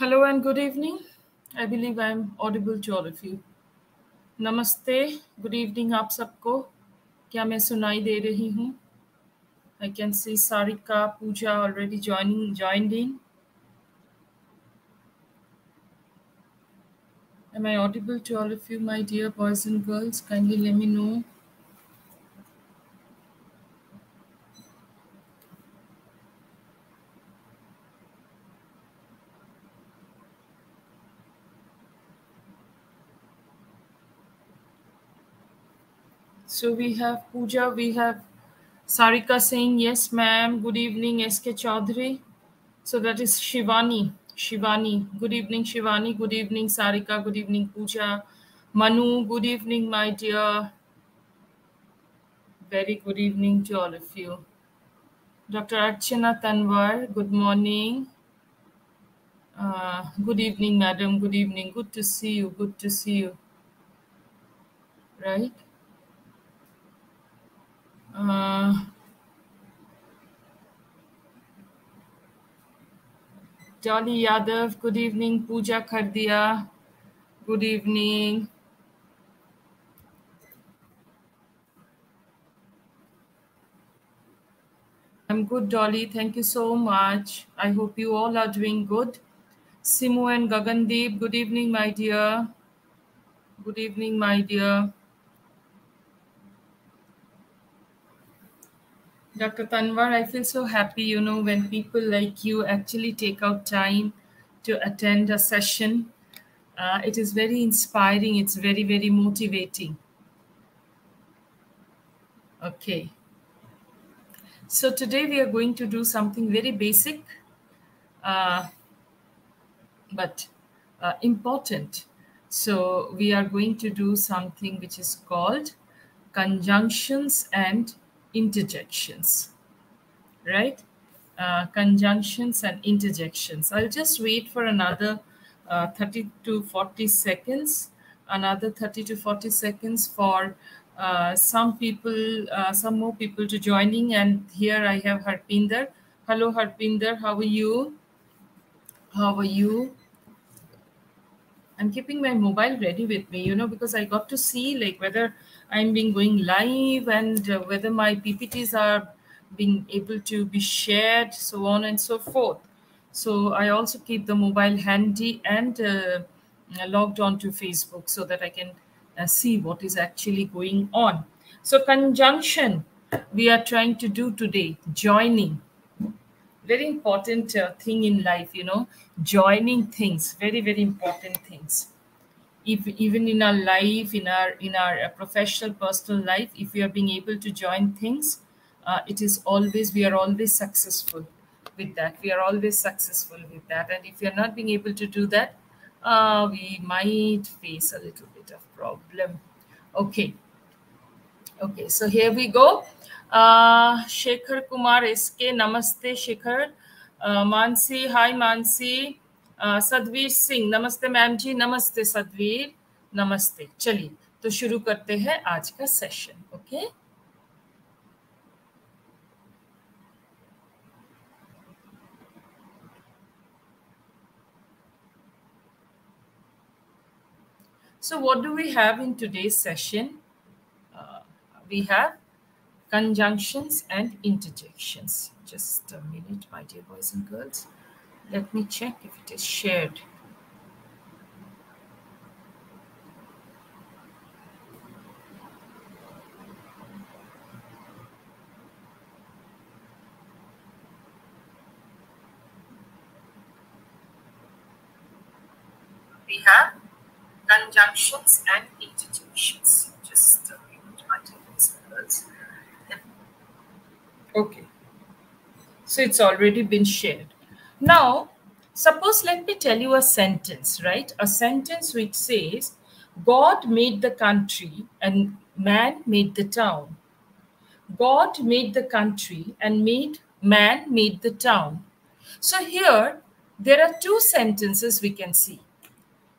Hello and good evening. I believe I'm audible to all of you. नमस्ते good evening आप सबको क्या मैं सुनाई दे रही हूँ I can see Sarika Pooja already joining joined in am i audible to all of you my dear boys and girls kindly let me know So we have Pooja, we have Sarika saying, yes, ma'am. Good evening, SK Chaudhary. So that is Shivani. Shivani. Good evening, Shivani. Good evening, Sarika. Good evening, Pooja. Manu, good evening, my dear. Very good evening to all of you. Dr. Archana Tanwar, good morning. Uh, good evening, madam. Good evening. Good to see you. Good to see you. Right? Uh, Jolly Yadav, good evening. Pooja Khardia, good evening. I'm good, Dolly. Thank you so much. I hope you all are doing good. Simu and Gagandeep, good evening, my dear. Good evening, my dear. Dr. Tanwar, I feel so happy, you know, when people like you actually take out time to attend a session. Uh, it is very inspiring. It's very, very motivating. Okay. So today we are going to do something very basic, uh, but uh, important. So we are going to do something which is called conjunctions and interjections, right? Uh, conjunctions and interjections. I'll just wait for another uh, 30 to 40 seconds, another 30 to 40 seconds for uh, some people, uh, some more people to joining. And here I have Harpinder. Hello, Harpinder. How are you? How are you? I'm keeping my mobile ready with me, you know, because I got to see like whether I'm being going live and uh, whether my PPTs are being able to be shared, so on and so forth. So I also keep the mobile handy and uh, logged on to Facebook so that I can uh, see what is actually going on. So conjunction we are trying to do today, joining. Very important uh, thing in life, you know, joining things, very, very important things if even in our life in our in our uh, professional personal life if we are being able to join things uh, it is always we are always successful with that. We are always successful with that. And if we are not being able to do that uh, we might face a little bit of problem. Okay. Okay so here we go. Uh shekhar kumar sk namaste shekhar. Uh, mansi hi mansi Sadveer Singh नमस्ते ma'am जी नमस्ते सदवीर नमस्ते चलिए तो शुरू करते हैं आज का session okay So what do we have in today's session? Uh, we have conjunctions and interjections. Just a minute, my dear boys and girls. Let me check if it is shared. We have conjunctions and interjections. Just a minute, my dear. Okay. So it's already been shared. Now, suppose let me tell you a sentence, right? A sentence which says, God made the country and man made the town. God made the country and made man made the town. So here there are two sentences we can see.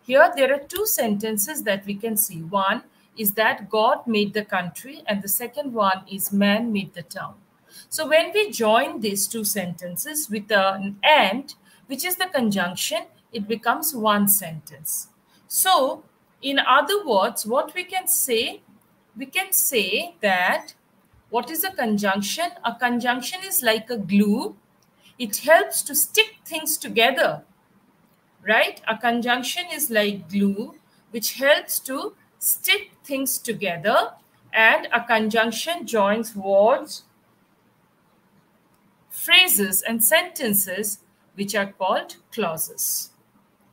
Here there are two sentences that we can see. One is that God made the country and the second one is man made the town. So when we join these two sentences with an and, which is the conjunction, it becomes one sentence. So, in other words, what we can say, we can say that what is a conjunction? A conjunction is like a glue. It helps to stick things together, right? A conjunction is like glue, which helps to stick things together. And a conjunction joins words, phrases, and sentences, which are called clauses.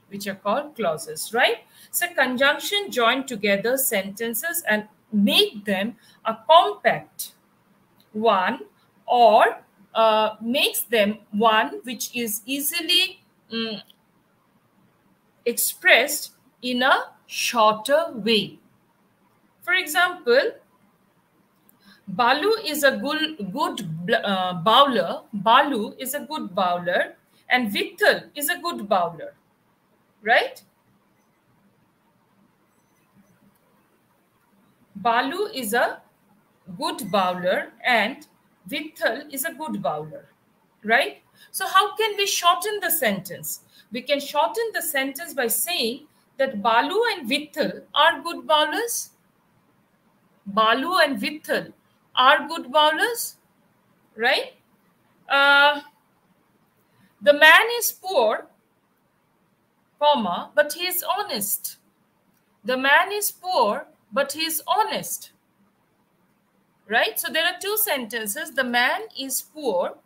Which are called clauses, right? So conjunction join together sentences and make them a compact one or uh, makes them one which is easily um, expressed in a shorter way. For example, Balu is a good, good uh, bowler. Balu is a good bowler and Vittal is a good bowler, right? Balu is a good bowler and Vittal is a good bowler, right? So how can we shorten the sentence? We can shorten the sentence by saying that Balu and Vittal are good bowlers. Balu and Vittal are good bowlers, right? Uh, the man is poor, comma, but he is honest. The man is poor, but he is honest right? So there are two sentences. The man is poor,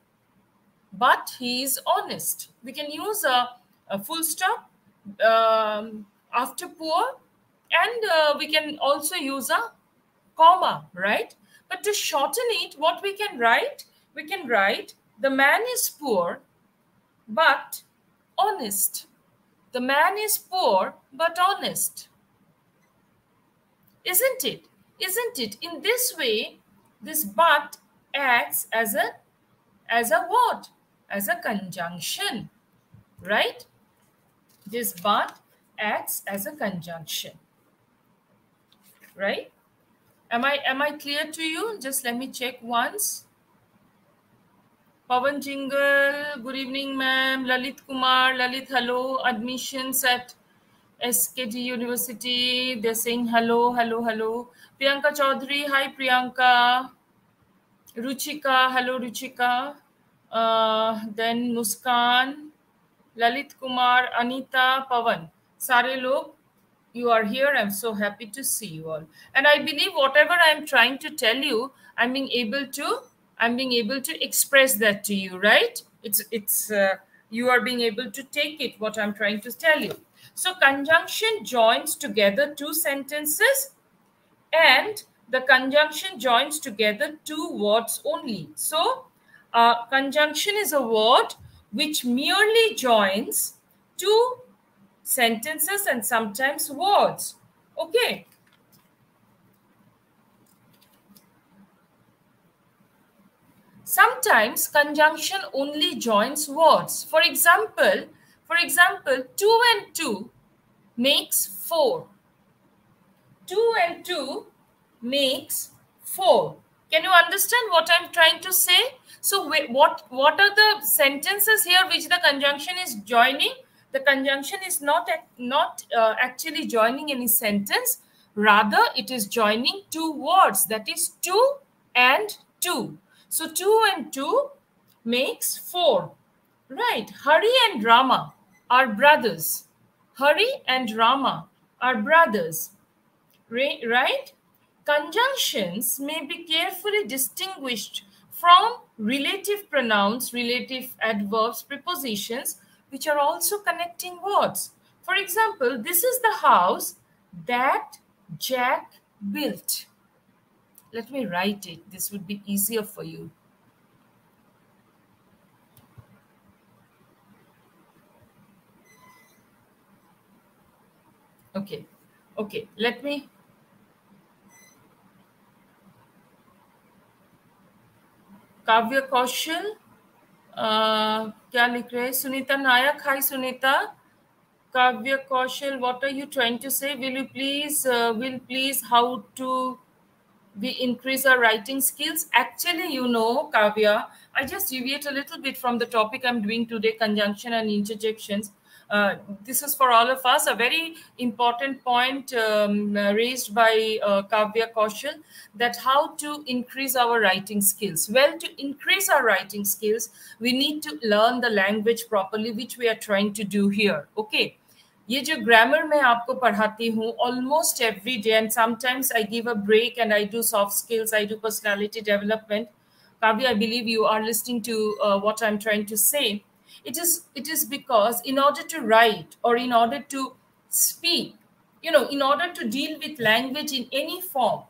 but he is honest. We can use a, a full stop um, after poor, and uh, we can also use a comma, right? But to shorten it, what we can write? We can write, the man is poor, but honest. The man is poor, but honest. Isn't it? Isn't it? In this way, this but acts as a as a what as a conjunction right this but acts as a conjunction right am i am i clear to you just let me check once Pavan Jingle, good evening, ma'am. Lalit Kumar, Lalit, hello. Admissions at SKT University. They're saying hello, hello, hello. Priyanka Chaudhary. Hi, Priyanka. Ruchika. Hello, Ruchika. Uh, then Muskan, Lalit Kumar, Anita, Pavan. Sare log, you are here. I'm so happy to see you all. And I believe whatever I'm trying to tell you, I'm being able to, I'm being able to express that to you, right? It's, it's, uh, you are being able to take it, what I'm trying to tell you. So conjunction joins together two sentences and the conjunction joins together two words only. So, uh, conjunction is a word which merely joins two sentences and sometimes words. Okay. Sometimes conjunction only joins words. For example, for example, 2 and 2 makes 4. 2 and 2 makes 4. Can you understand what I'm trying to say? So what, what are the sentences here which the conjunction is joining? The conjunction is not, not uh, actually joining any sentence. Rather, it is joining two words. That is 2 and 2. So 2 and 2 makes 4. Right. Hari and Rama are brothers. Hari and Rama are brothers. Right? Conjunctions may be carefully distinguished from relative pronouns, relative adverbs, prepositions, which are also connecting words. For example, this is the house that Jack built. Let me write it. This would be easier for you. Okay. Okay. Let me Kavya Kaushal, uh, क्या लिख रहे हैं सुनीता नायक हाय सुनीता काव्य कौशल what are you trying to से will you please will please how to we increase our writing skills actually you know kavya i just deviate a little bit from the topic i'm doing today conjunction and interjections uh, this is for all of us a very important point um, raised by uh, Kavya Kaushal that how to increase our writing skills. Well, to increase our writing skills, we need to learn the language properly, which we are trying to do here. Okay. ये जो grammar मैं आपको पढ़ाती हूँ almost every day and sometimes I give a break and I do soft skills I do personality development Kavi, I believe you are listening to uh, what I'm trying to say. it is it is because in order to write or in order to speak you know in order to deal with language in any form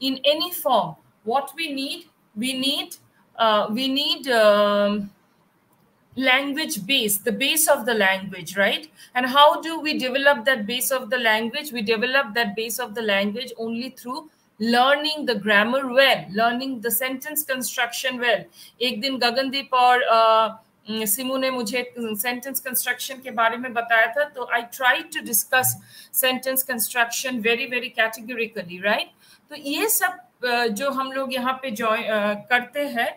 in any form what we need we need uh, we need um, language base the base of the language right? And how do we develop that base of the language? We develop that base of the language only through learning the grammar well learning the sentence construction well. ek din gagandeep or uh, hmm, Simu ने मुझे sentence construction के बारे में बताया था तो I try to discuss sentence construction very very categorically right तो ये सब जो हम लोग यहाँ पे जॉय करते हैं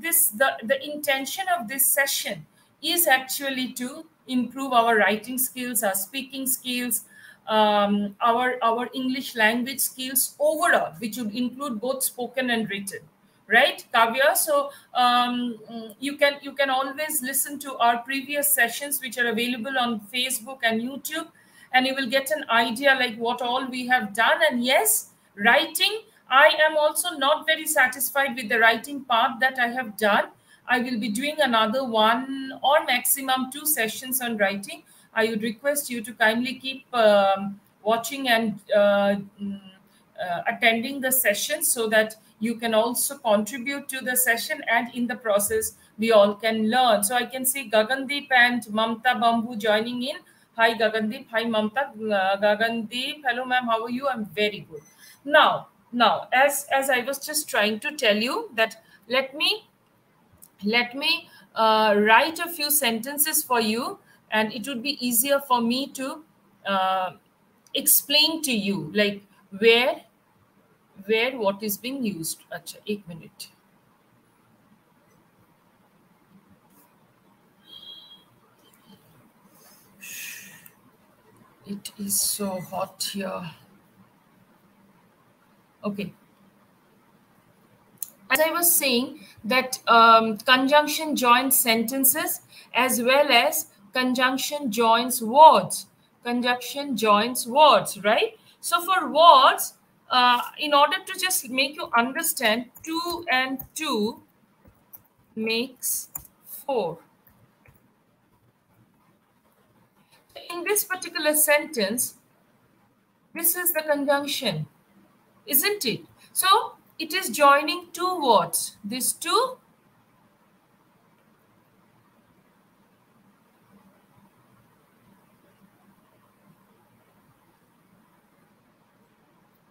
this the intention of this session is actually to improve our writing skills or speaking skills um our our english language skills overall, which would include both spoken and Right, Kavya. So um, you can you can always listen to our previous sessions, which are available on Facebook and YouTube, and you will get an idea like what all we have done. And yes, writing I am also not very satisfied with the writing part that I have done. I will be doing another one or maximum two sessions on writing. I would request you to kindly keep um, watching and uh, mm, uh, attending the session so that you can also contribute to the session and in the process we all can learn. So I can see Gagandeep and Mamta Bambu joining in. Hi Gagandeep, hi Mamta. Uh, Gagandeep, hello ma'am, how are you? I'm very good. Now, now as as i was just trying to tell you that let me let me uh, write a few sentences for you and it would be easier for me to uh, explain to you like where where what is being used Achha, एक minute it is so hot here Okay. As I was saying, that um, conjunction joins sentences as well as conjunction joins words. Conjunction joins words, right? So for words, uh, in order to just make you understand, two and two makes four. In this particular sentence, this is the conjunction isn't it? So it is joining two words. These two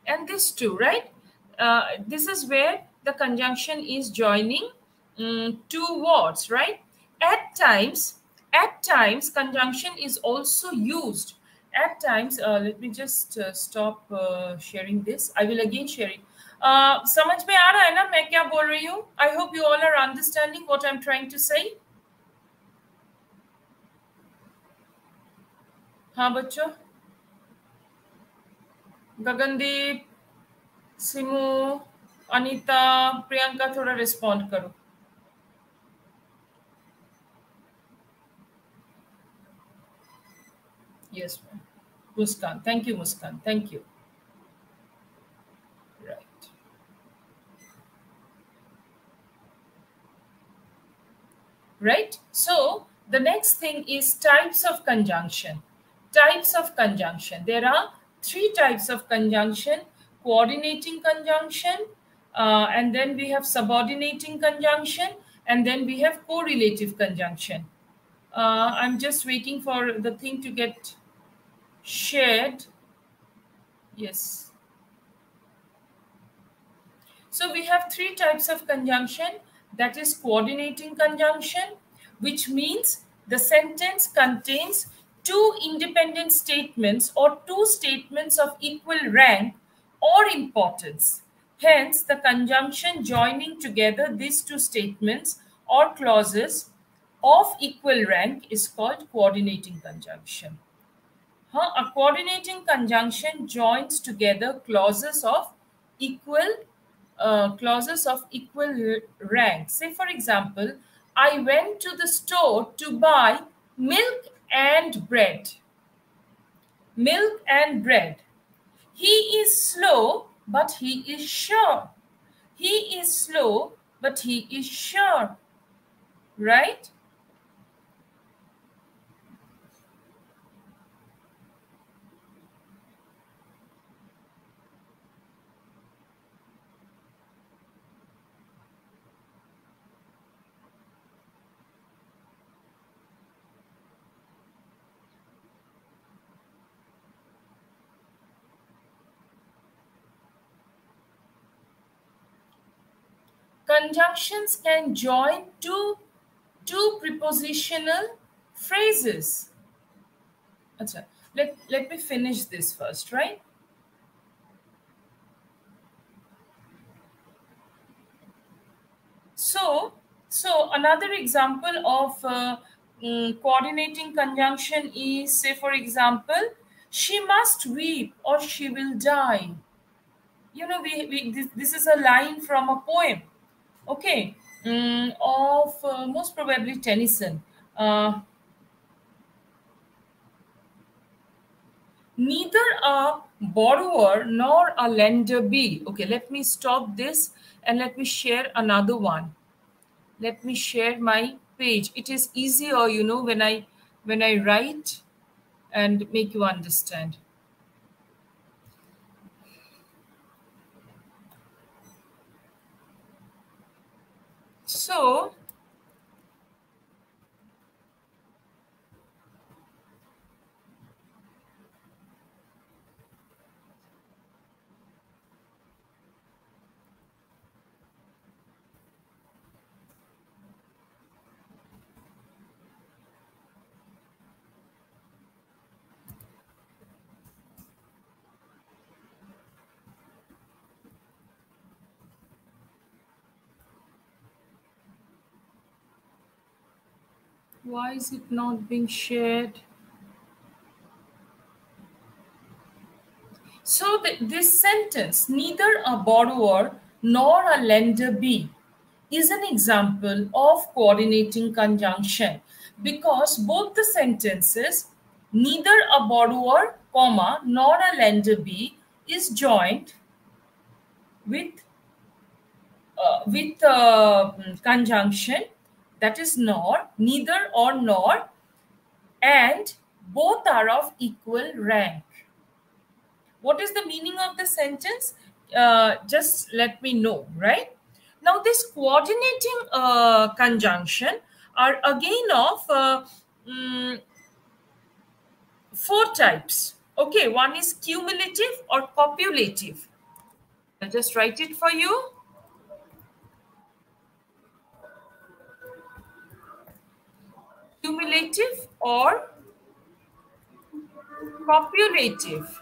and this two, right? Uh, this is where the conjunction is joining um, two words, right? At times, at times, conjunction is also used at times, uh, let me just uh, stop uh, sharing this. I will again share it. Uh, समझ में आ रहा है ना मैं क्या बोल रही हूँ I hope you all are understanding what I am trying to say हाँ बच्चों गगनदीप सिमू अनीता प्रियंका थोड़ा रिस्पॉन्ड करो Yes, ma'am. Muskan. Thank you, Muskan. Thank you. Right. Right. So the next thing is types of conjunction. Types of conjunction. There are three types of conjunction. Coordinating conjunction, uh, and then we have subordinating conjunction, and then we have correlative conjunction. Uh, I'm just waiting for the thing to get shared. Yes. So we have three types of conjunction. That is coordinating conjunction, which means the sentence contains two independent statements or two statements of equal rank or importance. Hence, the conjunction joining together these two statements or clauses of equal rank is called coordinating conjunction. Huh? A coordinating conjunction joins together clauses of equal uh, clauses of equal rank. Say, for example, I went to the store to buy milk and bread. Milk and bread. He is slow, but he is sure. He is slow, but he is sure. Right? Conjunctions can join two, two prepositional phrases. Achha, let, let me finish this first, right? So, so another example of uh, um, coordinating conjunction is, say, for example, she must weep or she will die. You know, we, we this, this is a line from a poem okay um, of uh, most probably tennyson. Uh, neither a borrower nor a lender be. Okay let me stop this and let me share another one. Let me share my page. It is easier you know when i when i write and make you understand So, Why is it not being shared? So th this sentence, neither a borrower nor a lender be, is an example of coordinating conjunction because both the sentences, neither a borrower, comma, nor a lender be, is joined with uh, with uh, conjunction that is nor, neither or nor, and both are of equal rank. What is the meaning of the sentence? Uh, just let me know, right? Now, this coordinating uh, conjunction are again of uh, um, four types. Okay, one is cumulative or copulative. I'll just write it for you. Cumulative or copulative.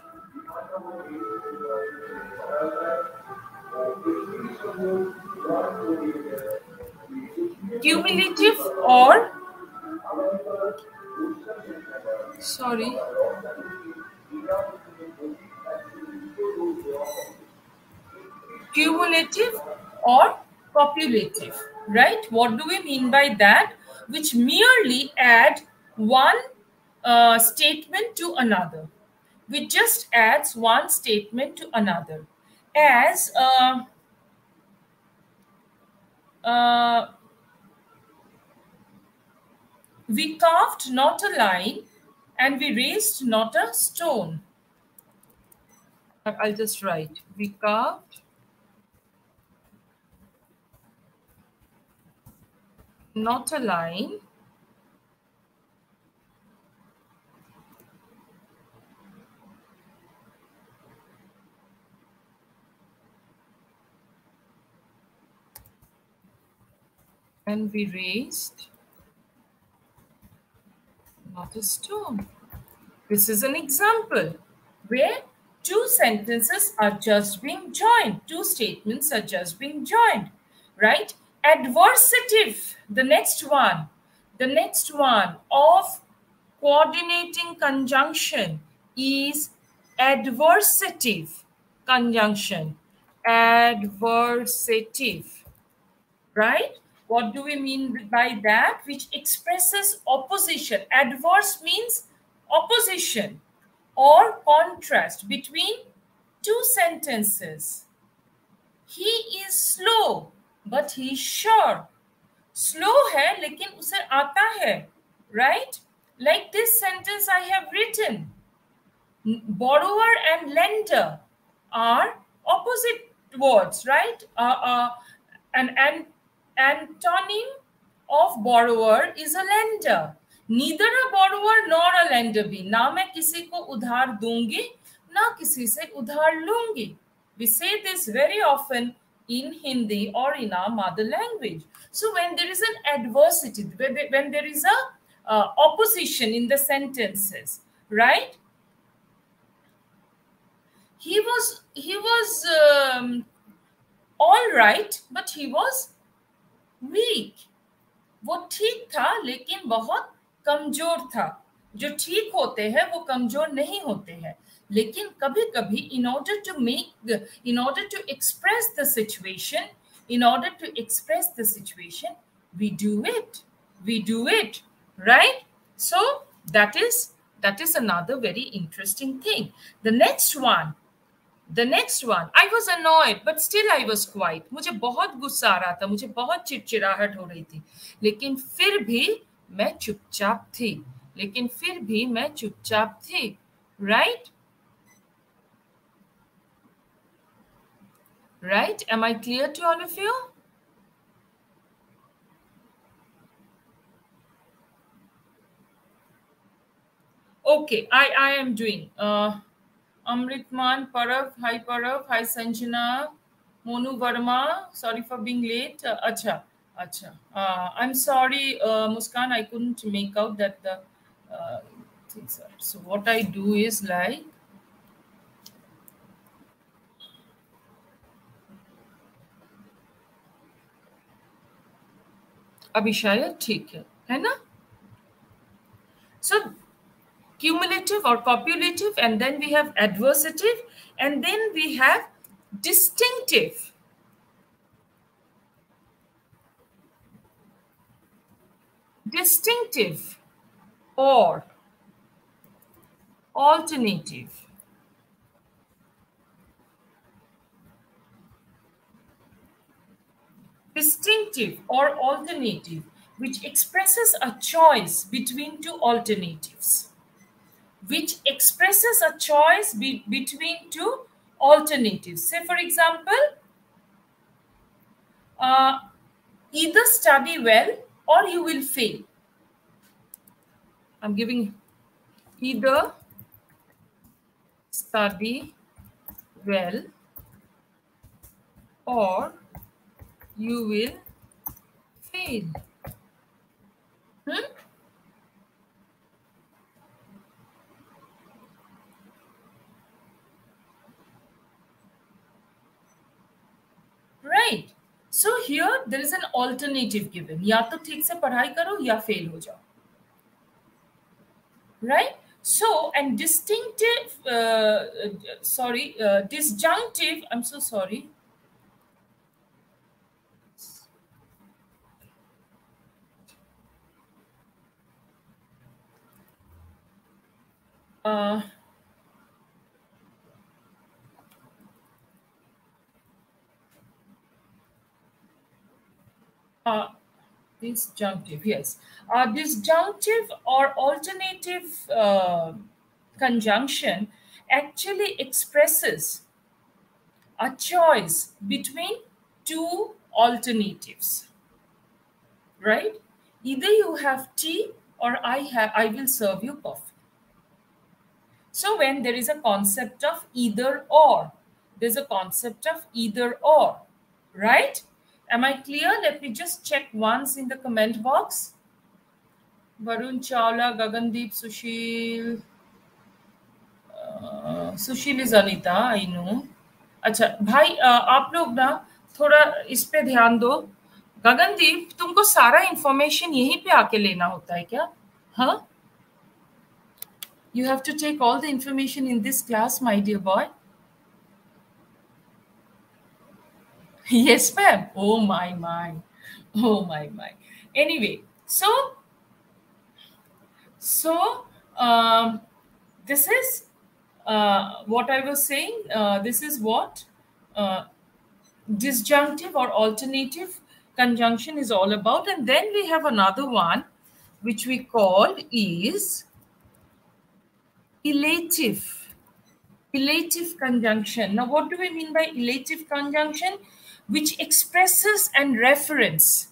Cumulative or sorry cumulative or copulative right what do we mean by that which merely add one uh, statement to another, which just adds one statement to another. As uh, uh, we carved not a line and we raised not a stone. I'll just write. We carved not a line. And we raised not a stone. This is an example where two sentences are just being joined, two statements are just being joined, right? Adversative, the next one. The next one of coordinating conjunction is adversative conjunction. Adversative, right? What do we mean by that? Which expresses opposition. Adverse means opposition or contrast between two sentences. He is slow, but he sure slow है, लेकिन उसे आता है right like this sentence I have written borrower and lender are opposite words right an an antonym of borrower is a lender neither a borrower nor a lender भी, ना मैं किसी को उधार दूँगी, ना किसी से उधार लूँगी। We say this very often in Hindi or in our mother language. So when there is an adversity, when there is a uh, opposition in the sentences, right? He was he was um, all right, but he was weak. वो ठीक था लेकिन बहुत कमजोर था जो ठीक होते हैं वो कमजोर नहीं होते हैं लेकिन कभी कभी in order to make in order to express the situation in order to express the situation we do it we do it right so that is that is another very interesting thing the next one the next one I was annoyed but still I was quite मुझे बहुत गुस्सा आ रहा था, मुझे बहुत चिड़चिड़ाहट हो रही थी। लेकिन फिर भी मैं चुपचाप थी। लेकिन फिर भी मैं चुपचाप थी right? Am i clear to all of you okay i i am doing uh amritman parav hi parav hi sanjana monu verma sorry for being late uh, acha Acha. Uh, I'm sorry, uh, Muskan, I couldn't make out that the uh, things are. So what I do is like, अभी शायद ठीक है है ना so cumulative or copulative and then we have adversative and then we have distinctive distinctive or alternative. Distinctive or alternative, which expresses a choice between two alternatives. Which expresses a choice be between two alternatives. Say, for example, uh, either study well or you will fail. I'm giving either study well or you will fail. Hmm? Right. So here there is an alternative given. या तो ठीक से पढ़ाई करो या fail हो जाओ. Right? So, and distinctive, uh, sorry, uh, disjunctive, I'm so sorry. Uh, uh, disjunctive, yes. Uh, disjunctive or alternative uh, conjunction actually expresses a choice between two alternatives, right? Either you have tea or I have, I will serve you coffee. So when there is a concept of either or, there's a concept of either or, right? Am I clear? Let me just check once in the comment box. Varun Chawla, Gagandeep, Sushil. Uh, Sushil is Anita, I know. अच्छा भाई आप लोग ना थोड़ा इस पे ध्यान दो गगनदीप तुमको सारा इंफॉर्मेशन यहीं पे आके लेना होता है क्या हाँ You have to take all the information in this class, my dear boy. Yes, ma'am. Oh, my, my. Oh, my, my. Anyway, so, so, um, this is uh, what I was saying. Uh, this is what uh, disjunctive or alternative conjunction is all about. And then we have another one, which we call is illative. Illative conjunction. Now, what do we mean by illative conjunction? Which expresses and reference.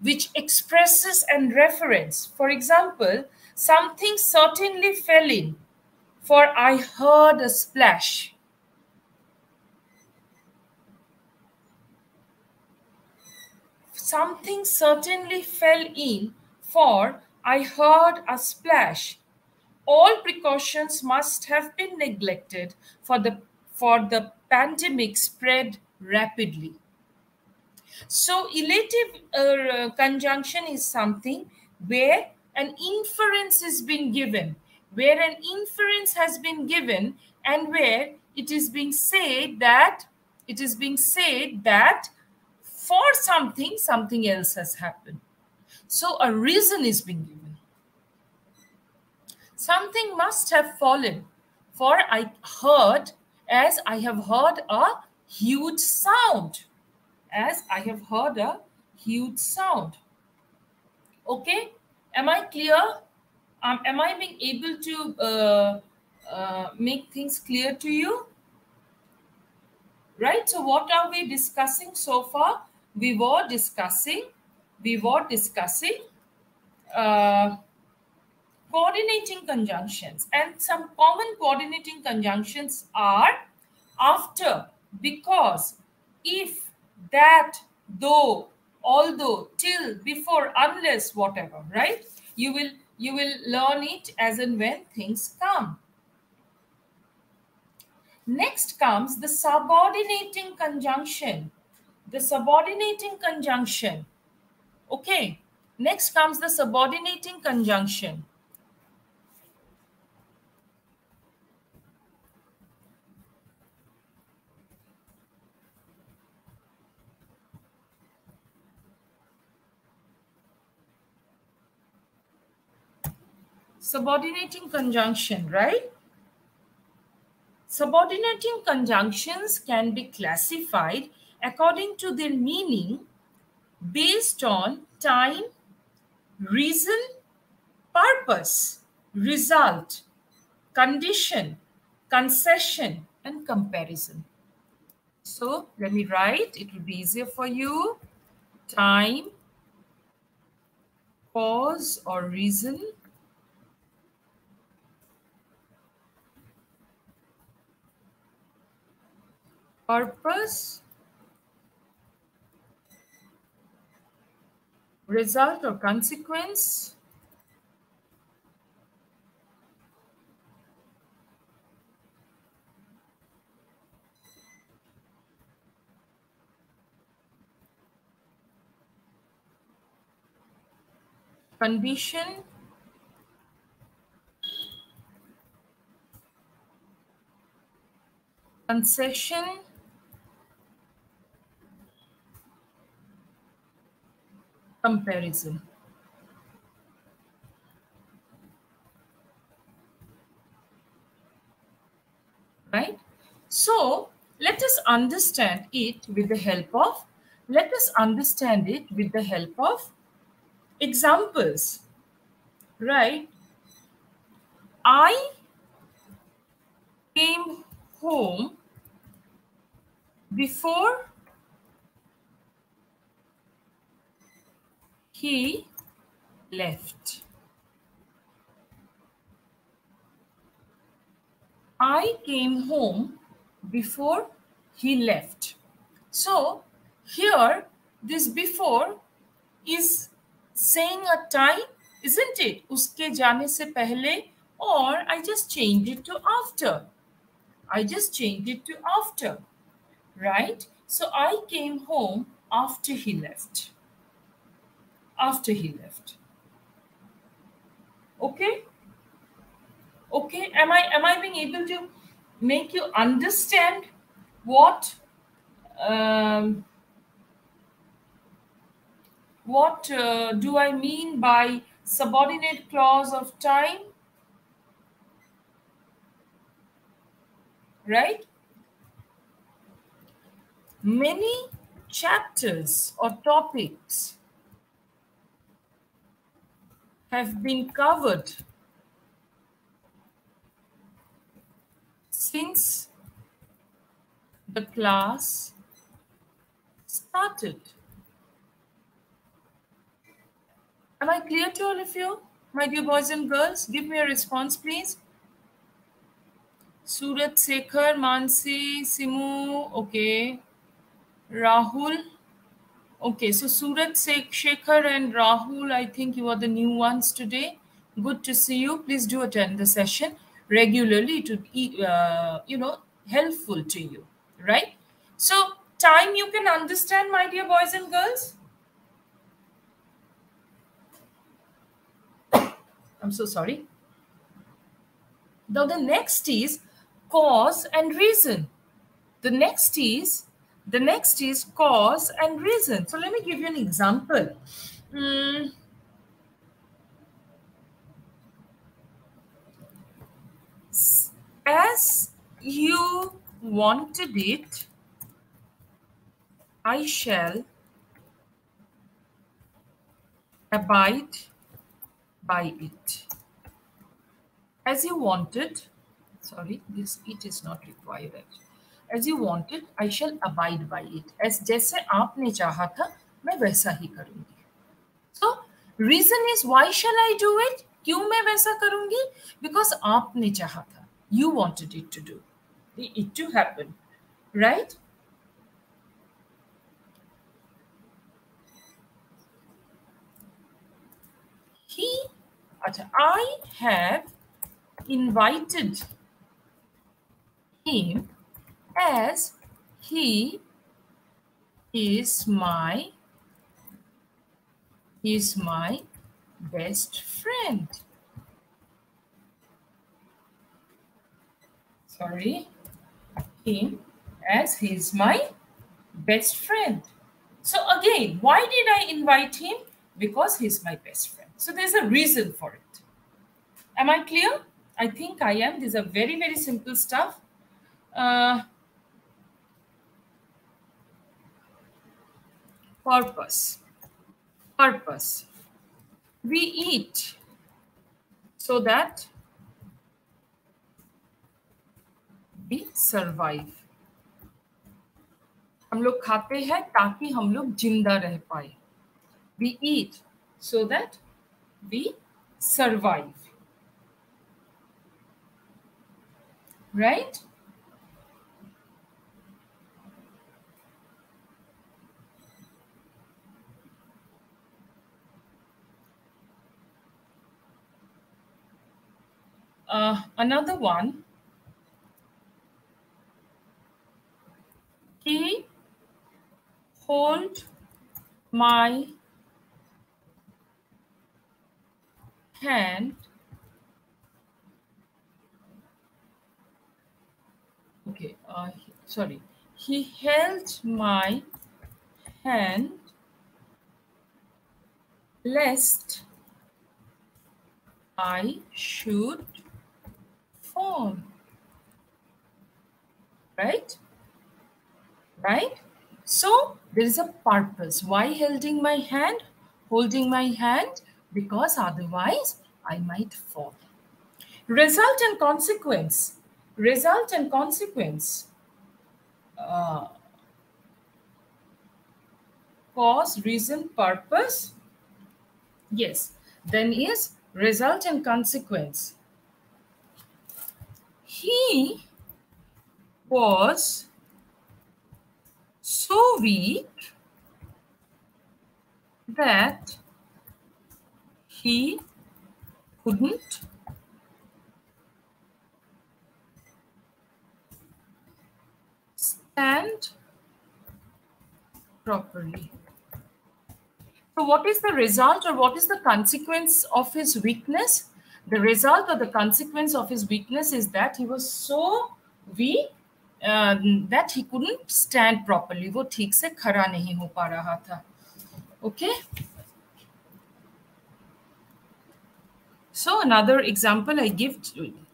Which expresses and reference. For example, something certainly fell in, for I heard a splash. Something certainly fell in, for I heard a splash. All precautions must have been neglected for the, for the pandemic spread rapidly. So, illative uh, conjunction is something where an inference is being given, where an inference has been given, and where it is being said that it is being said that for something, something else has happened. So a reason is being given. Something must have fallen, for I heard, as I have heard a huge sound. As I have heard a huge sound. Okay, am I clear? Um, am I being able to uh, uh, make things clear to you? Right, so what are we discussing so far? We were discussing, we were discussing uh, coordinating conjunctions and some common coordinating conjunctions are after, because, if, that, though, although, till, before, unless, whatever, right? You will you will learn it as and when things come. Next comes the subordinating conjunction. The subordinating conjunction. Okay. Next comes the subordinating conjunction. Subordinating conjunction, right? Subordinating conjunctions can be classified according to their meaning based on time, reason, purpose, result, condition, concession, and comparison. So let me write, it will be easier for you. Time, cause or reason, purpose, result or consequence, condition, concession, comparison. Right? So let us understand it with the help of, let us understand it with the help of examples. Right? I came home before he left. I came home before he left. So here, this before is saying a time, isn't it? Uske jane se pehle, or I just changed it to after. I just changed it to after, right? So I came home after he left. After he left. Okay? Okay, am I am I being able to make you understand what um, what uh, do I mean by subordinate clause of time? Right? Many chapters or topics have been covered since the class started. Am I clear to all of you? My dear boys and girls, give me a response, please. Surat Sekhar, Mansi, Simu, okay. Rahul. Okay, so Surat Shekhar and Rahul, I think you are the new ones today. Good to see you. Please do attend the session regularly to be, uh, you know, helpful to you, right? So time you can understand, my dear boys and girls. I'm so sorry. Now, the next is cause and reason. The next is the next is cause and reason. So let me give you an example. Mm. As you wanted it, I shall abide by it. As you wanted, sorry, this it is not required. As you wanted I shall abide by it as जैसे आपने चाहा था, मैं वैसा ही करूँगी। So reason is why shall I do it क्यों मैं वैसा करूँगी? बिकॉज़ आपने चाहा था। You wanted it to do it to happen right he अच्छा i have invited him as he is my is my best friend. Sorry, him as he is my best friend. So again, why did I invite him? Because he's my best friend. So there's a reason for it. Am I clear? I think I am. These are very, very simple stuff. Uh, purpose. Purpose. We eat so that we survive. हम लोग खाते हैं ताकि हम लोग ज़िंदा रह पाए We eat so that we survive. Right? Uh, another one. He hold my hand okay uh, sorry he held my hand lest I should right right so there is a purpose why holding my hand holding my hand because otherwise I might fall. Result and consequence. Result and consequence. Uh, cause, reason, purpose. Yes, then is result and consequence. He was so weak that he couldn't stand properly. So what is the result or what is the consequence of his weakness? The result or the consequence of his weakness is that he was so weak uh, that he couldn't stand properly. वो ठीक से खड़ा नहीं हो पा रहा था. Okay. So another example I give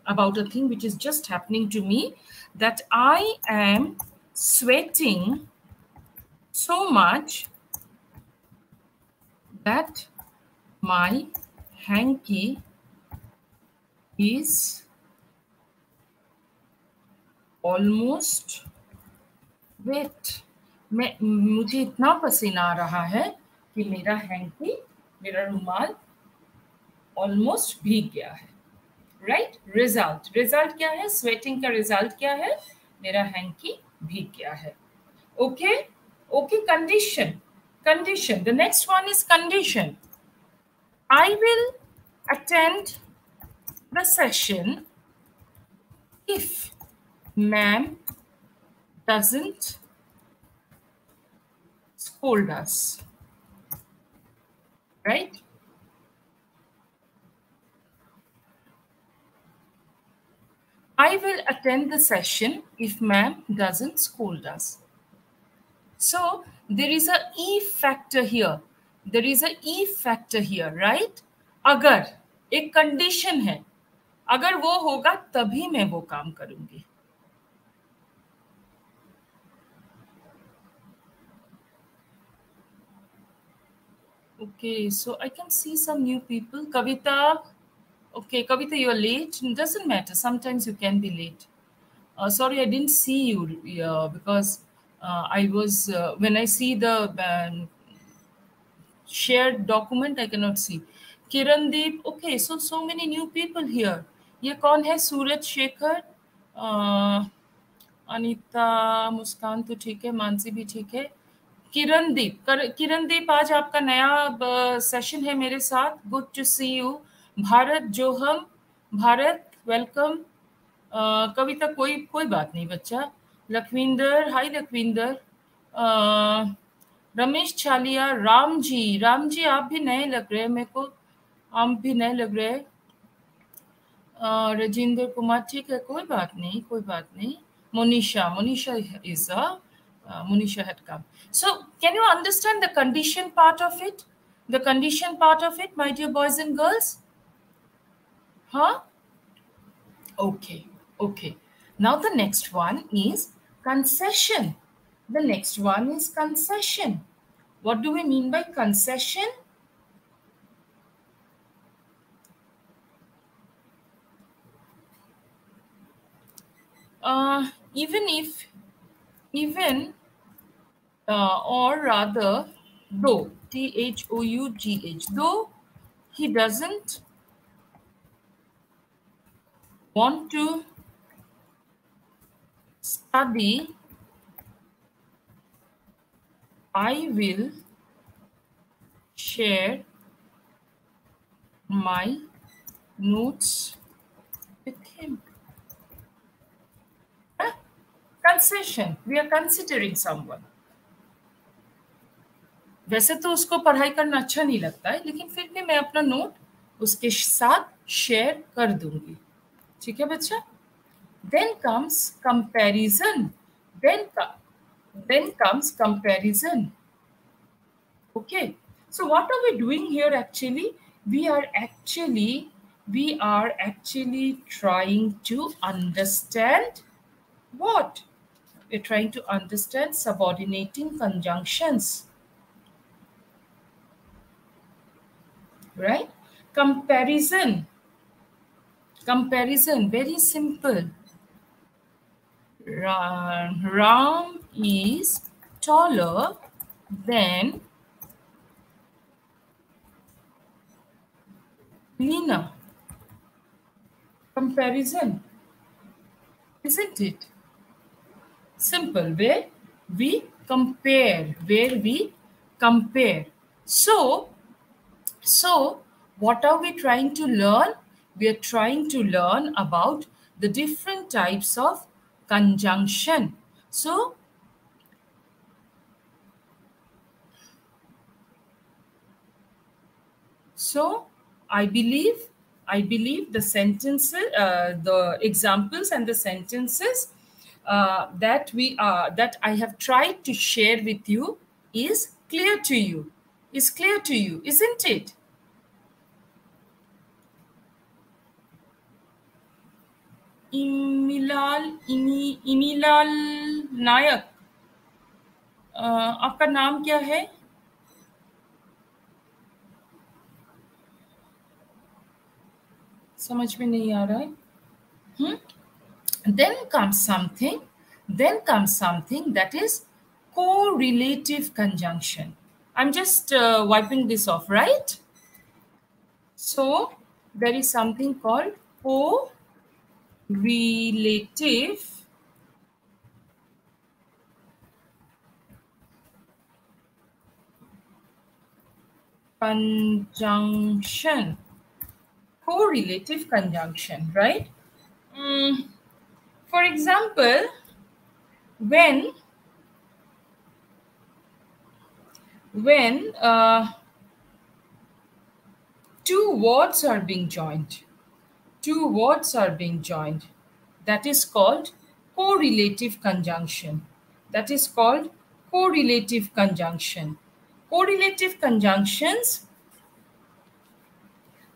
about a thing which is just happening to me that I am sweating so much that my hanky is almost wet. मैं, मुझे इतना पसीना आ रहा है कि मेरा हैंकी मेरा रुमाल ऑलमोस्ट भीग गया है। राइट रिज़ल्ट रिज़ल्ट क्या है? स्वेटिंग का रिज़ल्ट क्या है? मेरा हैंकी भीग गया है। Okay okay condition condition the next one is condition I will attend the session if ma'am doesn't scold us. Right? I will attend the session if ma'am doesn't scold us. So there is a E factor here. There is a E factor here, right? Agar, a condition hai. अगर वो होगा, तभी मैं वो काम करूँगी। Okay so I can see some new people Kavita okay Kavita you are late doesn't matter sometimes you can be late sorry I didn't see you because I was when I see the share document I cannot see Kirandeep okay so so many new people here ये कौन है? सूरज शेखर अनीता मुस्कान तो ठीक है, मानसी भी ठीक है। किरण दीप किरण दीप आज आपका नया सेशन है मेरे साथ। Good to see you Bharat जो हम भारत वेलकम कविता, कोई कोई बात नहीं बच्चा। लखविंदर हाय लखविंदर। रमेश छालिया, राम जी राम जी, आप भी नए लग रहे हैं मेरे को। आप भी नए लग रहे हैं। राजेंद्र कुमार ठीक है कोई बात नहीं कोई बात नहीं Monisha Monisha is a Monisha had come so can you understand the condition part of it the condition part of it my dear boys and girls Huh? Okay, okay. Now the next one is concession. The next one is concession. What do we mean by concession? Uh, even if, even, uh, or rather, though, T H O U G H, though he doesn't want to study, I will share my notes concession we are considering someone वैसे तो उसको पढ़ाई करना अच्छा नहीं लगता है, लेकिन फिर भी मैं अपना नोट उसके साथ शेयर कर दूँगी। ठीक है बच्चा? Then comes comparison then then comes comparison okay so what are we doing here actually we are actually we are actually trying to understand what we're trying to understand subordinating conjunctions right comparison Comparison, very simple. Ram is taller than Lina. Comparison, isn't it? Simple, where we compare, where we compare. So, so what are we trying to learn? we are trying to learn about the different types of conjunction. So, So I believe I believe the sentences, uh, the examples and the sentences uh, that we are that I have tried to share with you is clear to you. Is clear to you, isn't it? इमिलाल Emmy इमिलाल नायक आपका नाम क्या है समझ में नहीं आ रहा है हम्म then comes something, then comes something that is correlative conjunction. I'm just uh, wiping this off, right? So there is something called correlative conjunction correlative conjunction right mm for example, when when uh, two words are being joined, two words are being joined, that is called correlative conjunction. That is called correlative conjunction. Correlative conjunctions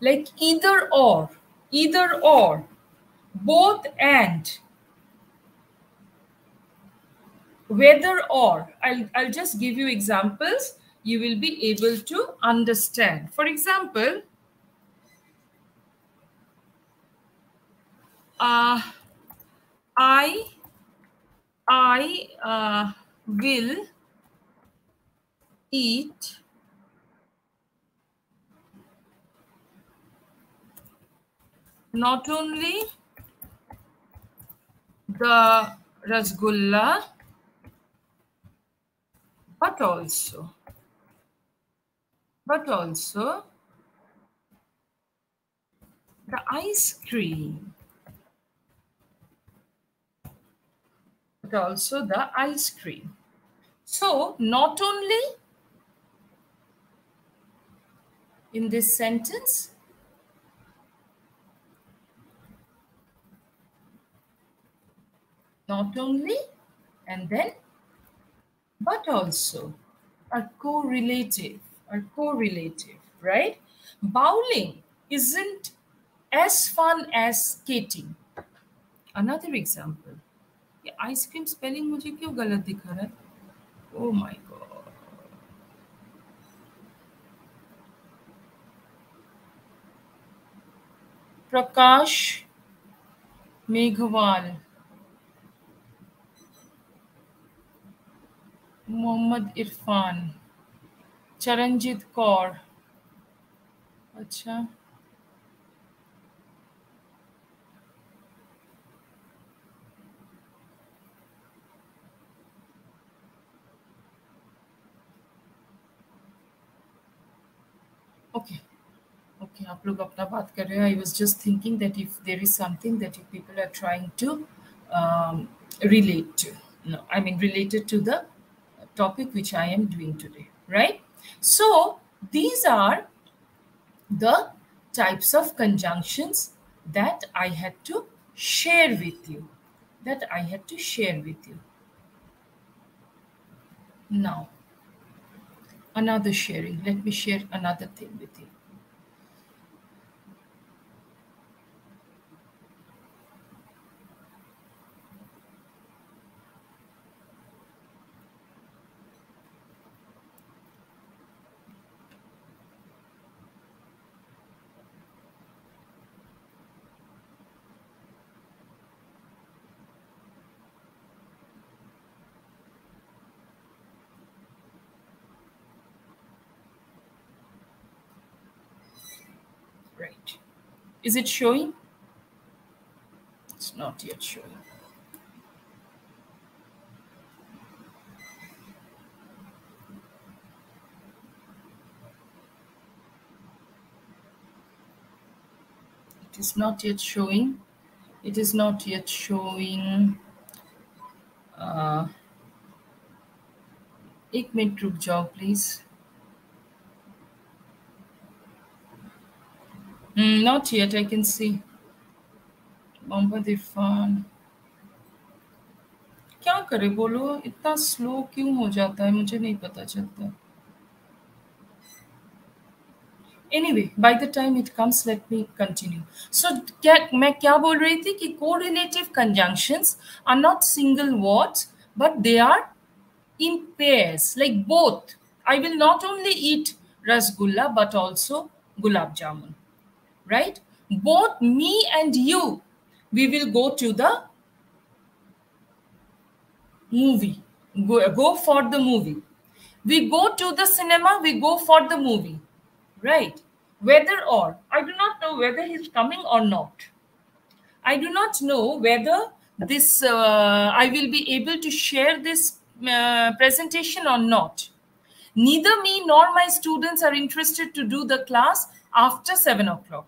like either or, either or, both and, whether or. I'll, I'll just give you examples. You will be able to understand. For example, uh, I, I uh, will eat not only the rasgulla but also but also the ice cream. But also the ice cream. So not only in this sentence not only and then but also are correlative are correlative right bowling isn't as fun as skating another example ये ice cream spelling मुझे क्यों गलत दिखा रहा है oh my God प्रकाश मेघवाल मोहम्मद इरफान, चरणजीत कौर। अच्छा। Okay okay आप लोग अपना बात कर रहे हो। I was just thinking that if there is something that if people are trying to relate I mean related to the topic which I am doing today, right? So these are the types of conjunctions that I had to share with you, that I had to share with you. Now, another sharing. Let me share another thing with you. Right. Is it showing? It's not yet showing. It is not yet showing. It is not yet showing. Uh, एक minute रुक जाओ please Mm, not yet, I can see. Mohammad Irfan क्या करे बोलो इतना slow क्यों हो जाता है मुझे नहीं पता चलता anyway by the time it comes let me continue so क्या मैं क्या बोल रही थी कि correlative conjunctions are not single words but they are in pairs like both i will not only eat rasgulla but also gulab jamun right? Both me and you we will go to the movie. Go, go for the movie. We go to the cinema we go for the movie right? Whether or i do not know whether he's coming or not. I do not know whether this uh, i will be able to share this uh, presentation or not. Neither me nor my students are interested to do the class after 7 o'clock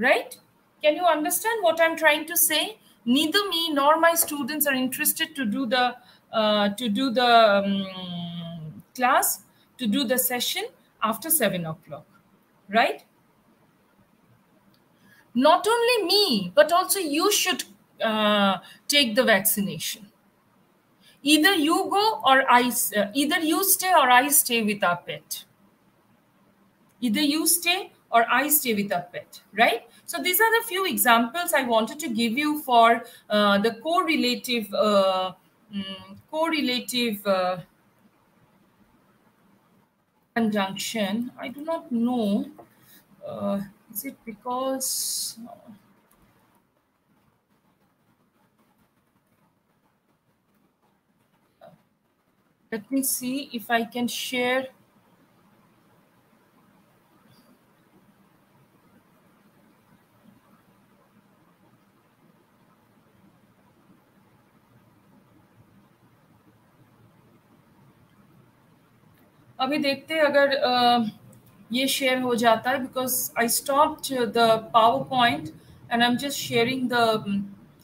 right? Can you understand what i'm trying to say? Neither me nor my students are interested to do the uh, to do the um, class to do the session after 7 o'clock. Right? Not only me but also you should uh, take the vaccination. Either you go or i uh, either you stay or i stay with our pet. Either you stay or i stay with a pet right so these are the few examples i wanted to give you for uh, the correlative uh, mm, correlative uh, conjunction i do not know uh, is it because let me see if I can share. अभी देखते हैं अगर uh, ये share हो जाता है because I stop the PowerPoint and I am just sharing the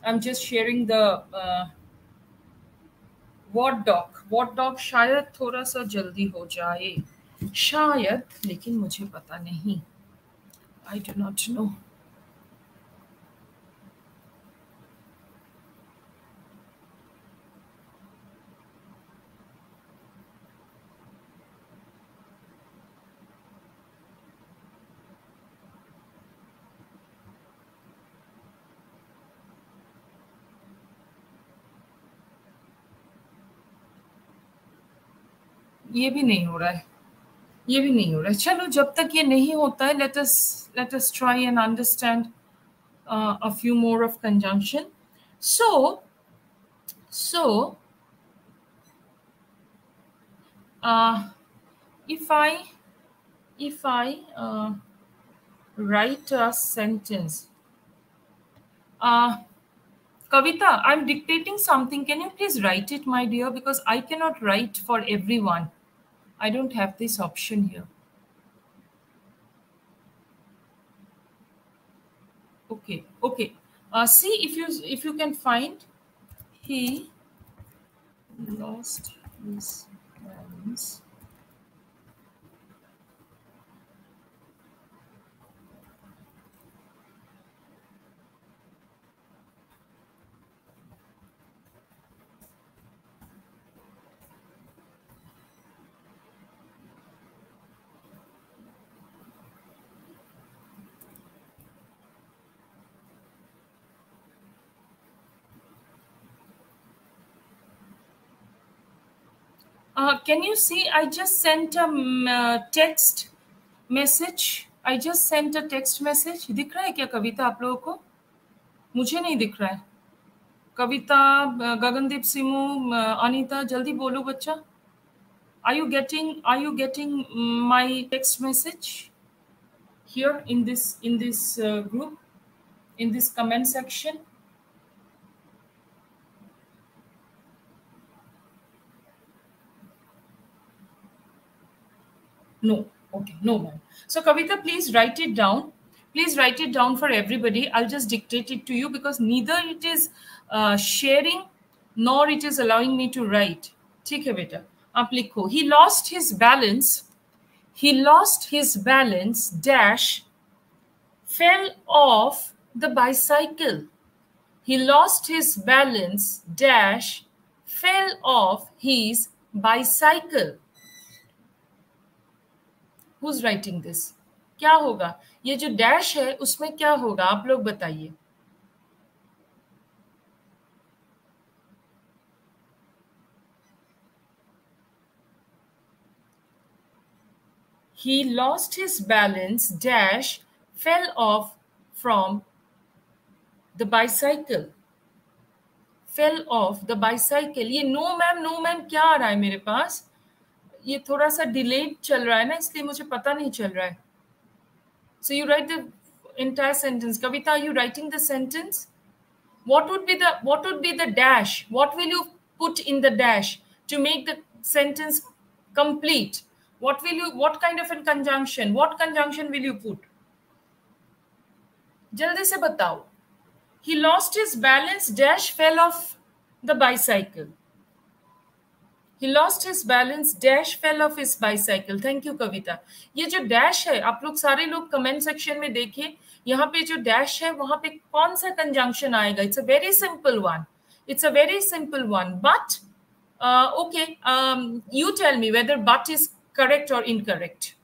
I am just sharing the what doc what doc शायद थोड़ा सा जल्दी हो जाए। शायद लेकिन मुझे पता नहीं। आई डो नॉट नो ये भी नहीं हो रहा है ये भी नहीं हो रहा है चलो जब तक ये नहीं होता है let us let us try and understand a few more of conjunction so so uh, if i if i uh, write a sentence uh, kavita i'm dictating something can you please write it my dear because i cannot write for everyone I don't have this option here. Okay, okay. Uh, see if you if you can find he lost his balance. Uh, can you see? I just sent a um, uh, text message. I just sent a text message. दिख रहा है क्या कविता आप लोगों को मुझे नहीं दिख रहा है कविता गगनदीप सिमू अनीता जल्दी बोलो बच्चा are you getting are you getting my text message here in this in this uh, group in this comment section No. Okay. No, ma'am. So, Kavita, please write it down. Please write it down for everybody. I'll just dictate it to you because neither it is uh, sharing nor it is allowing me to write. ठीक है बेटा आप लिखो he lost his balance he lost his balance dash fell off the bicycle. He lost his balance, dash, fell off his bicycle. who's writing this क्या होगा? ये जो dash है, उसमें क्या होगा? आप लोग बताइए। He lost his balance dash fell off from the bicycle fell off the bicycle ये नो मैम नो मैम क्या आ रहा है मेरे पास? ये थोड़ा सा डिलेड चल रहा है ना, इसलिए मुझे पता नहीं चल रहा है। So you write the entire sentence Kavita are you writing the sentence what would be the would be the dash what will you put in the dash to make the sentence complete what will you what kind of an conjunction what conjunction will you put जल्दी से बताओ। He lost his balance dash fell off the bicycle he lost his balance dash fell off his bicycle thank you kavita ये जो dash है आप लोग सारे लोग comment section में देखिए यहाँ पे जो dash है वहां पे कौन सा conjunction आएगा it's a very simple one it's a very simple one but uh, okay um, you tell me whether but is correct or incorrect.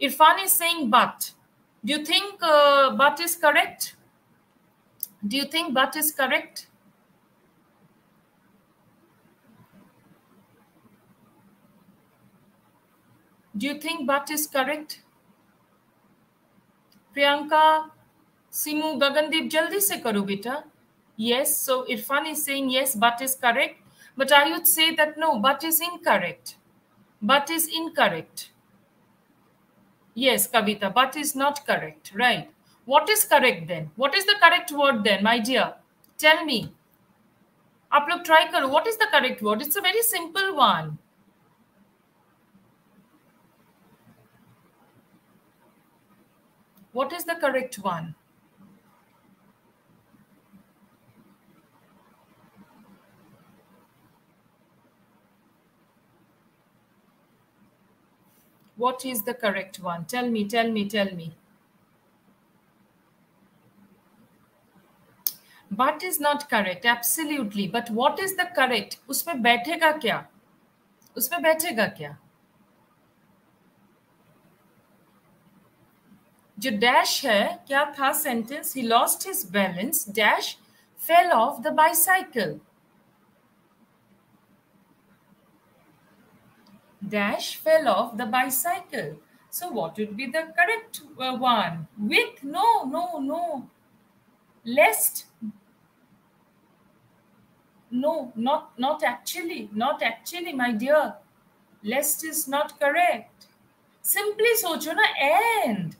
Irfan is saying but. Do you think uh, but is correct? Do you think but is correct? Do you think but is correct? Priyanka, Simu, Gagandeep, jaldi se karo beta. Yes, so Irfan is saying yes, but is correct. But I would say that no, but is incorrect. but is incorrect. Yes, Kavita, but is not correct. Right. What is correct then? What is the correct word then, my dear? Tell me. Aap try karo. What is the correct word? It's a very simple one. What is the correct one? What is the correct one? Tell me, tell me, tell me. But is not correct, absolutely. But what is the correct? उसमें बैठेगा क्या उसमें बैठेगा क्या जो dash है, क्या था sentence he lost his balance dash fell off the bicycle dash fell off the bicycle so what would be the correct one with no no no lest no not not actually not actually my dear lest is not correct simply सोचो ना and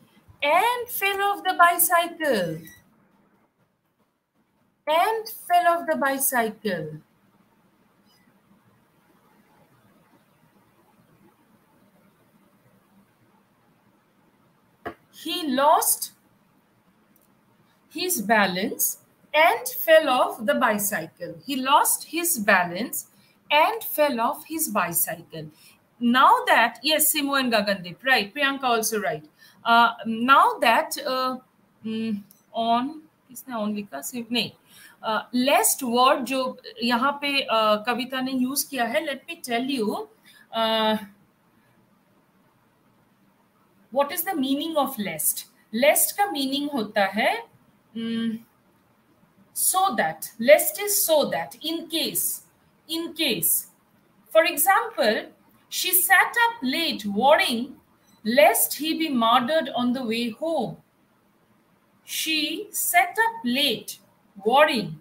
And fell off the bicycle. And fell off the bicycle. he lost his balance and fell off the bicycle. He lost his balance and fell off his bicycle. Now that, yes, Simo and Gagandeep, right, Priyanka also right. Uh, mm, on, किसने on लिखा? सिर्फ़ नहीं. लेस्ट uh, word जो यहाँ पे uh, कविता ने use किया है let me tell you what is the meaning of lest lest का मीनिंग होता है so that lest is so that in case in case for example she sat up late worrying lest he be murdered on the way home. She sat up late worrying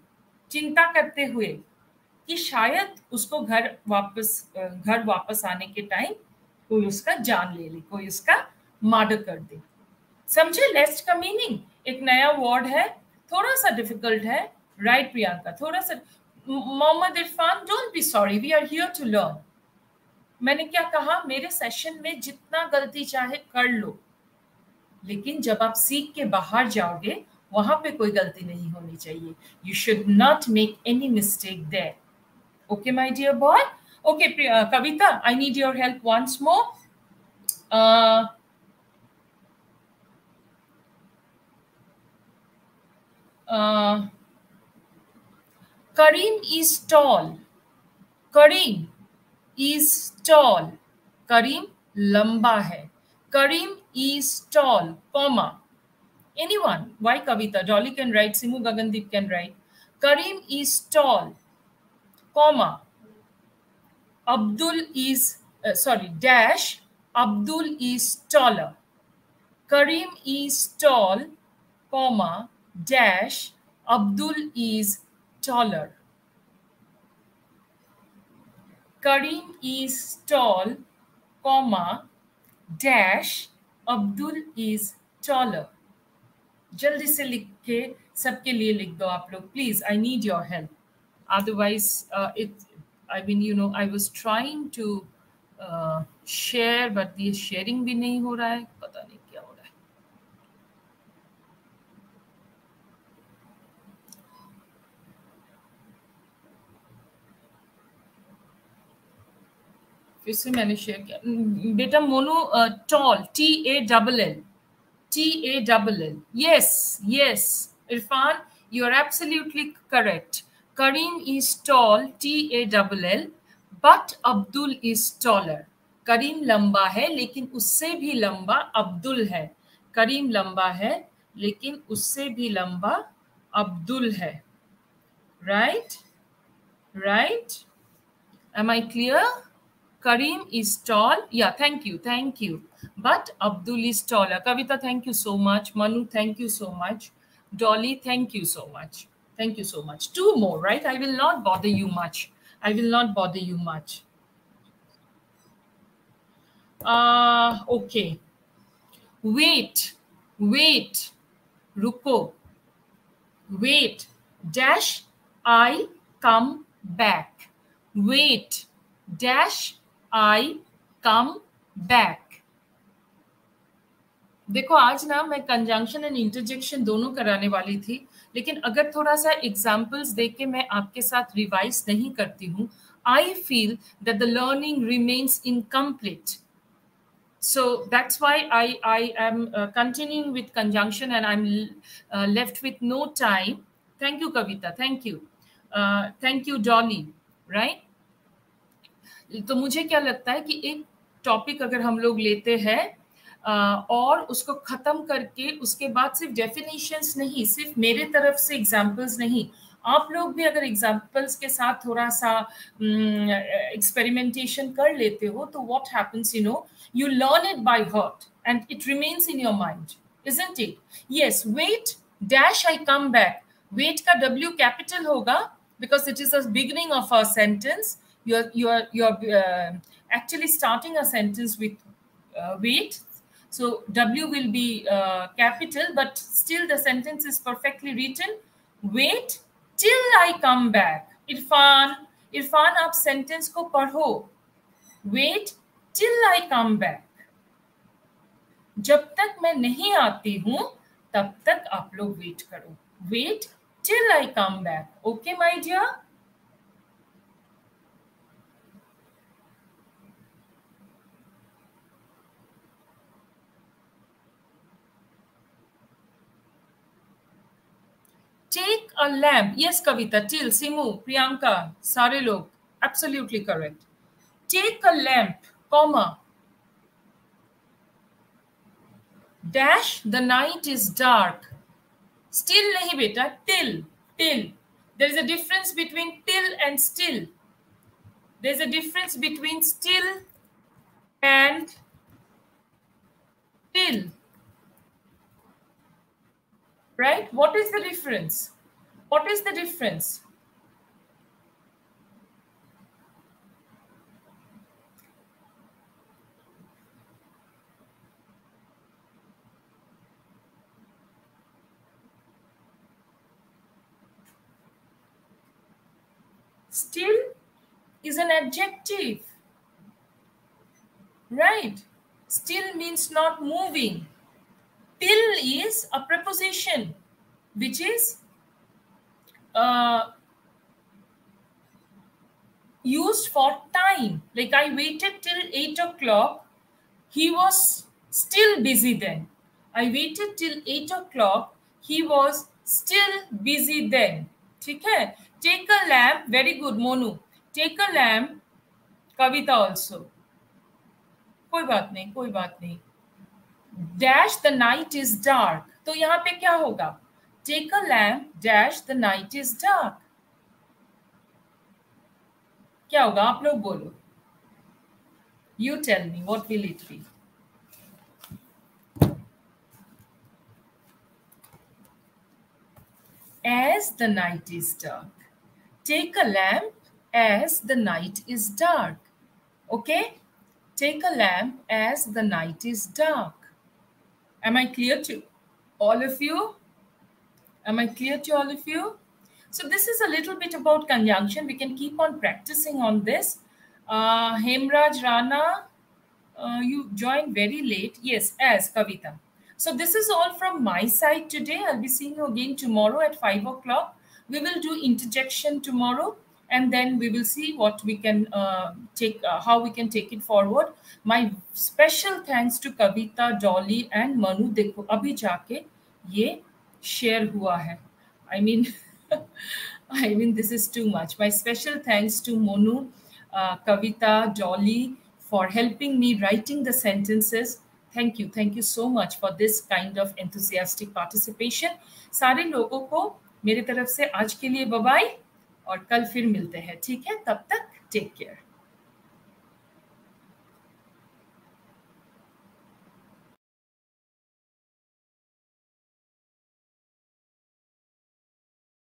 चिंता करते हुए कि शायद उसको घर वापस घर वापस आने के टाइम कोई उसका जान ले ले कोई उसका मर्डर कर दे। समझे लेस्ट का मीनिंग एक नया वर्ड है थोड़ा सा डिफ़िकल्ट है राइट right, प्रियंका? थोड़ा सा Mohammad Irfan don't be sorry we are here to learn मैंने क्या कहा? मेरे सेशन में जितना गलती चाहे कर लो। लेकिन जब आप सीख के बाहर जाओगे, वहाँ पे कोई गलती नहीं होनी चाहिए। You should not make any mistake there okay my dear boy okay Kavita I need your help once more Karim is tall. Karim is tall Karim लंबा है। Karim is tall comma anyone why Kavita Jolly can write Simu Gagandeep can write Karim is tall comma Abdul is sorry dash Abdul is tall Karim is tall comma dash Abdul is taller Karim is tall comma dash Abdul is taller. जल्दी से लिख के सबके लिए लिख दो आप लोग। Please I need your help otherwise it I mean you know I was trying to share but ये शेयरिंग भी नहीं हो रहा है। फिर से मैंने शेयर किया। बेटा Monu tall T A double L T A double L yes yes Irfan you are absolutely correct Karim is tall T A double L but Abdul is taller Karim लंबा है, लेकिन उससे भी लंबा अब्दुल है। करीम लंबा है, लेकिन उससे भी लंबा अब्दुल है। Right right am I clear Kareem is tall. Yeah, thank you. Thank you. But Abdul is taller. Kavita, thank you so much. Manu, thank you so much. Dolly, thank you so much. Thank you so much. Two more, right? I will not bother you much. I will not bother you much. Uh, okay. Wait, wait, Ruko. Wait, dash, I come back. Wait, dash, I come back. देखो आज ना मैं conjunction and interjection दोनों कराने वाली थी लेकिन अगर थोड़ा सा एग्जाम्पल्स देख के मैं आपके साथ रिवाइज नहीं करती हूँ I feel that the learning remains incomplete so that's why i i am uh, continuing with conjunction and i'm uh, left with no time thank you kavita thank you uh, thank you dolly right तो मुझे क्या लगता है कि एक topic अगर हम लोग लेते हैं और उसको ख़त्म करके उसके बाद सिर्फ़ डेफिनेशंस नहीं, सिर्फ़ मेरे तरफ़ से एग्जाम्पल्स नहीं, आप लोग भी अगर एग्जाम्पल्स के साथ थोड़ा सा एक्सपेरिमेंटेशन कर लेते हो तो what happens you know you learn it by heart and it remains in your mind isn't it? Yes, wait, dash, i come back. Wait ka w capital hoga because it is the beginning of a sentence. you're you're you're uh, actually starting a sentence with uh, wait So W will be uh, capital, but still the sentence is perfectly written. Wait till I come back. Irfan, Irfan, आप sentence को पढ़ो. Wait till I come back. जब तक मैं नहीं आती हूं तब तक आप लोग वेट करो wait till I come back okay my dear Take a lamp. Yes kavita till simu priyanka sare log. Absolutely correct. Take a lamp comma. Dash the night is dark. Still nahi beta till till. There is a difference between till and still. There's a difference between still and till right? What is the difference? What is the difference? Still is an adjective, right? Still means not moving till is a preposition which is uh, used for time. Like I waited till 8 o'clock. He was still busy then. I waited till 8 o'clock. He was still busy then ठीक है take a lamp very good Monu take a lamp Kavita also कोई बात नहीं कोई बात नहीं dash the night is dark तो यहां पे क्या होगा take a lamp dash the night is dark क्या होगा आप लोग बोलो you tell me what will it be as the night is dark take a lamp as the night is dark okay take a lamp as the night is dark am i clear to all of you am i clear to all of you so this is a little bit about conjunction. We can keep on practicing on this. Uh, Hemraj Rana, uh, you joined very late. Yes, as Kavita. So this is all from my side today. I'll be seeing you again tomorrow at 5 o'clock. We will do interjection tomorrow and then we will see what we can uh, take, uh, how we can take it forward. My special thanks to Kavita, Dolly and Manu. देखो अभी जाके ये share हुआ है. I mean I mean, this is too much. My special thanks to Monu, uh, Kavita, Dolly for helping me writing the sentences. Thank you. Thank you so much for this kind of enthusiastic participation. सारे लोगों को मेरी तरफ से आज के लिए बबाई और कल फिर मिलते हैं ठीक है? तब तक टेक केयर